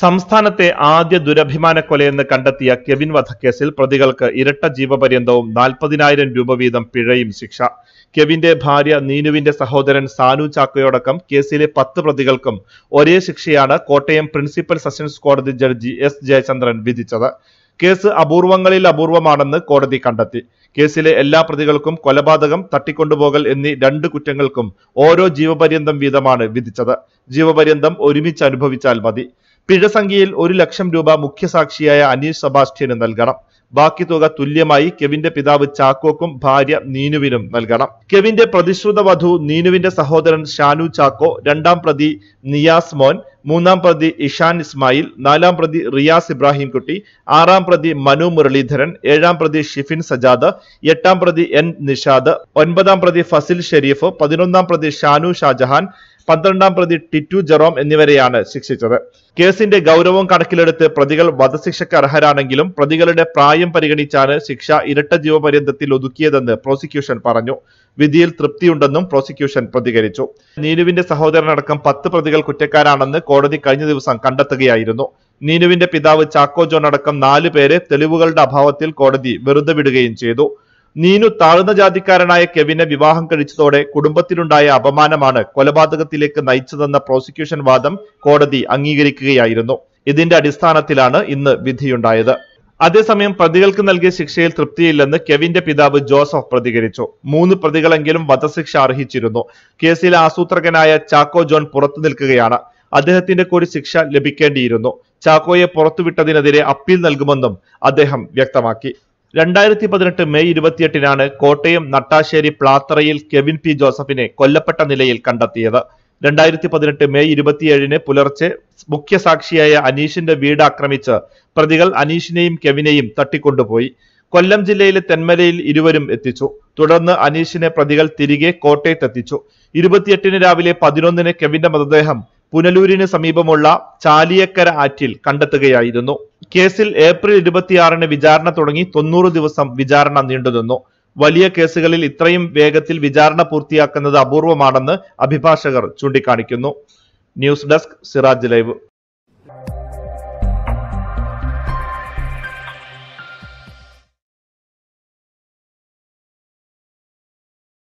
സംസ്ഥാനത്തെ ആദ്യ ദുരഭിമാന കൊലയെന്ന് കണ്ടെത്തിയ കെവിൻ വധക്കേസിൽ പ്രതികൾക്ക് ഇരട്ട ജീവപര്യന്തവും നാൽപ്പതിനായിരം രൂപ വീതം പിഴയും ശിക്ഷ. കെവിന്റെ ഭാര്യ നീനുവിന്റെ സഹോദരൻ സാനു ചാക്കയോടക്കം കേസിലെ പത്ത് പ്രതികൾക്കും ഒരേ ശിക്ഷയാണ് കോട്ടയം പ്രിൻസിപ്പൽ സെഷൻസ് കോടതി ജഡ്ജി എസ് ജയചന്ദ്രൻ വിധിച്ചത്. കേസ് അപൂർവങ്ങളിൽ അപൂർവമാണെന്ന് കോടതി കണ്ടെത്തി. കേസിലെ എല്ലാ പ്രതികൾക്കും കൊലപാതകം തട്ടിക്കൊണ്ടുപോകൽ എന്നീ രണ്ട് കുറ്റങ്ങൾക്കും ഓരോ ജീവപര്യന്തം വീതമാണ് വിധിച്ചത്. ജീവപര്യന്തം ഒരുമിച്ച് അനുഭവിച്ചാൽ മതി. പിഴസംഖ്യയിൽ ഒരു ലക്ഷം രൂപ മുഖ്യസാക്ഷിയായ അനീഷ് സെബാസ്റ്റ്യന് നൽകണം. ബാക്കി തുക തുല്യമായി കെവിന്റെ പിതാവ് ചാക്കോക്കും ഭാര്യ നീനുവിനും നൽകണം. കെവിന്റെ പ്രതിശ്രുത വധു നീനുവിന്റെ സഹോദരൻ ഷാനു ചാക്കോ രണ്ടാം പ്രതി നിയാസ് മോൻ മൂന്നാം പ്രതി ഇഷാൻ ഇസ്മായിൽ നാലാം പ്രതി റിയാസ് ഇബ്രാഹിം കുട്ടി ആറാം പ്രതി മനു മുരളീധരൻ ഏഴാം പ്രതി ഷിഫിൻ സജാദ് എട്ടാം പ്രതി എൻ നിഷാദ് ഒൻപതാം പ്രതി ഫസിൽ ഷെരീഫ് പതിനൊന്നാം പ്രതി ഷാനു ഷാജഹാൻ പന്ത്രണ്ടാം പ്രതി ടിറ്റു ജെറോം എന്നിവരെയാണ് ശിക്ഷിച്ചത്. കേസിന്റെ ഗൗരവം കണക്കിലെടുത്ത് പ്രതികൾ വധശിക്ഷയ്ക്ക് അർഹരാണെങ്കിലും പ്രതികളുടെ പ്രായം പരിഗണിച്ചാണ് ശിക്ഷ ഇരട്ട ജീവപര്യന്തത്തിൽ ഒതുക്കിയതെന്ന് പ്രോസിക്യൂഷൻ പറഞ്ഞു. വിധിയിൽ തൃപ്തിയുണ്ടെന്നും പ്രോസിക്യൂഷൻ പ്രതികരിച്ചു. നീനുവിന്റെ സഹോദരനടക്കം പത്ത് പ്രതികൾ കുറ്റക്കാരാണെന്ന് കോടതി കഴിഞ്ഞ ദിവസം കണ്ടെത്തുകയായിരുന്നു. നീനുവിന്റെ പിതാവ് ചാക്കോ ജോൺ അടക്കം നാല് പേരെ തെളിവുകളുടെ അഭാവത്തിൽ കോടതി വെറുതെ വിടുകയും ചെയ്തു. നീനു താഴ്ന്ന ജാതിക്കാരനായ കെവിനെ വിവാഹം കഴിച്ചതോടെ കുടുംബത്തിലുണ്ടായ അപമാനമാണ് കൊലപാതകത്തിലേക്ക് നയിച്ചതെന്ന പ്രോസിക്യൂഷൻ വാദം കോടതി അംഗീകരിക്കുകയായിരുന്നു. ഇതിന്റെ അടിസ്ഥാനത്തിലാണ് ഇന്ന് വിധിയുണ്ടായത്. അതേസമയം പ്രതികൾക്ക് നൽകിയ ശിക്ഷയിൽ തൃപ്തിയില്ലെന്ന് കെവിന്റെ പിതാവ് ജോസഫ് പ്രതികരിച്ചു. മൂന്ന് പ്രതികളെങ്കിലും വധശിക്ഷ അർഹിച്ചിരുന്നു. കേസിലെ ആസൂത്രകനായ ചാക്കോ ജോൺ പുറത്തു നിൽക്കുകയാണ്. അദ്ദേഹത്തിന്റെ കൂടി ശിക്ഷ ലഭിക്കേണ്ടിയിരുന്നു. ചാക്കോയെ പുറത്തുവിട്ടതിനെതിരെ അപ്പീൽ നൽകുമെന്നും അദ്ദേഹം വ്യക്തമാക്കി. രണ്ടായിരത്തി പതിനെട്ട് മെയ് ഇരുപത്തിയെട്ടിനാണ് കോട്ടയം നട്ടാശ്ശേരി പ്ലാത്തറയിൽ കെവിൻ പി ജോസഫിനെ കൊല്ലപ്പെട്ട നിലയിൽ കണ്ടെത്തിയത്. രണ്ടായിരത്തി പതിനെട്ട് മെയ് ഇരുപത്തിയേഴിന് പുലർച്ചെ മുഖ്യസാക്ഷിയായ അനീഷിന്റെ വീട് ആക്രമിച്ച് പ്രതികൾ അനീഷിനെയും കെവിനെയും തട്ടിക്കൊണ്ടുപോയി. കൊല്ലം ജില്ലയിലെ തെന്മലയിൽ ഇരുവരും എത്തിച്ചു. തുടർന്ന് അനീഷിനെ പ്രതികൾ തിരികെ കോട്ടയത്തെത്തിച്ചു. ഇരുപത്തിയെട്ടിന് രാവിലെ പതിനൊന്നിന് കെവിന്റെ മൃതദേഹം പുനലൂരിന് സമീപമുള്ള ചാലിയക്കര ആറ്റിൽ കണ്ടെത്തുകയായിരുന്നു. കേസിൽ ഏപ്രിൽ ഇരുപത്തിയാറിന് വിചാരണ തുടങ്ങി തൊണ്ണൂറ് ദിവസം വിചാരണ നീണ്ടുനിന്നു. വലിയ കേസുകളിൽ ഇത്രയും വേഗത്തിൽ വിചാരണ പൂർത്തിയാക്കുന്നത് അപൂർവമാണെന്ന് അഭിഭാഷകർ ചൂണ്ടിക്കാണിക്കുന്നു. News desk Siraj live.